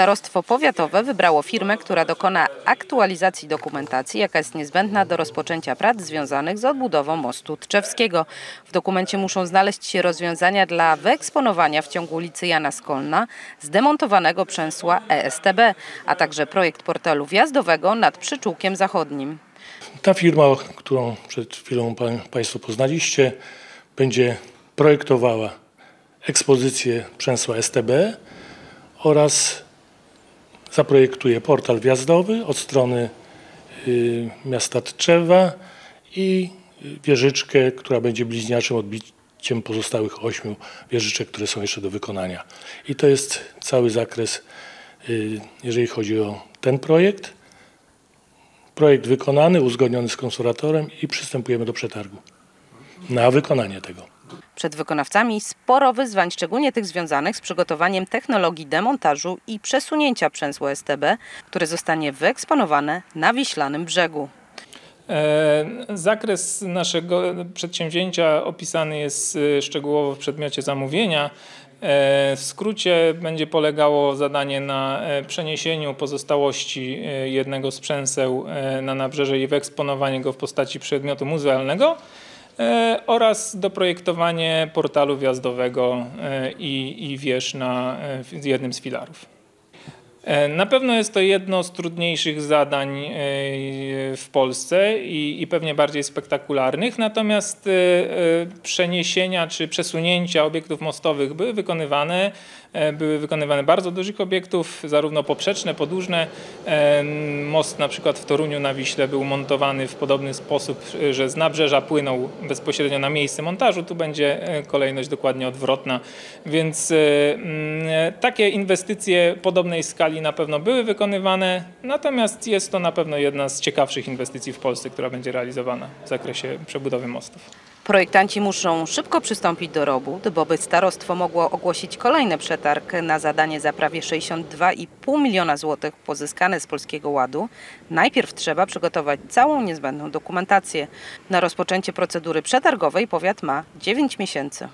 Starostwo powiatowe wybrało firmę, która dokona aktualizacji dokumentacji, jaka jest niezbędna do rozpoczęcia prac związanych z odbudową mostu Tczewskiego. W dokumencie muszą znaleźć się rozwiązania dla wyeksponowania w ciągu ulicy Jana Skolna zdemontowanego przęsła ESTB, a także projekt portalu wjazdowego nad Przyczółkiem Zachodnim. Ta firma, którą przed chwilą pa- Państwo poznaliście, będzie projektowała ekspozycję przęsła STB oraz zaprojektuje portal wjazdowy od strony y, miasta Tczewa i wieżyczkę, która będzie bliźniaczym odbiciem pozostałych ośmiu wieżyczek, które są jeszcze do wykonania. I to jest cały zakres, y, jeżeli chodzi o ten projekt. Projekt wykonany, uzgodniony z konserwatorem i przystępujemy do przetargu na wykonanie tego. Przed wykonawcami sporo wyzwań, szczególnie tych związanych z przygotowaniem technologii demontażu i przesunięcia przęsła STB, które zostanie wyeksponowane na Wiślanym brzegu. E, Zakres naszego przedsięwzięcia opisany jest e, szczegółowo w przedmiocie zamówienia. E, W skrócie będzie polegało zadanie na przeniesieniu pozostałości jednego z przęseł na nabrzeże i wyeksponowanie go w postaci przedmiotu muzealnego oraz doprojektowanie portalu wjazdowego e, i, i wież na e, jednym z filarów. E, Na pewno jest to jedno z trudniejszych zadań e, w Polsce i, i pewnie bardziej spektakularnych, natomiast e, przeniesienia czy przesunięcia obiektów mostowych były wykonywane. Były wykonywane bardzo dużych obiektów, zarówno poprzeczne, podłużne. Most na przykład w Toruniu na Wiśle był montowany w podobny sposób, że z nabrzeża płynął bezpośrednio na miejsce montażu. Tu będzie kolejność dokładnie odwrotna. Więc takie inwestycje podobnej skali na pewno były wykonywane, natomiast jest to na pewno jedna z ciekawszych inwestycji w Polsce, która będzie realizowana w zakresie przebudowy mostów. Projektanci muszą szybko przystąpić do robót, bo by starostwo mogło ogłosić kolejny przetarg na zadanie za prawie 62,5 miliona złotych pozyskane z Polskiego Ładu, najpierw trzeba przygotować całą niezbędną dokumentację. Na rozpoczęcie procedury przetargowej powiat ma 9 miesięcy.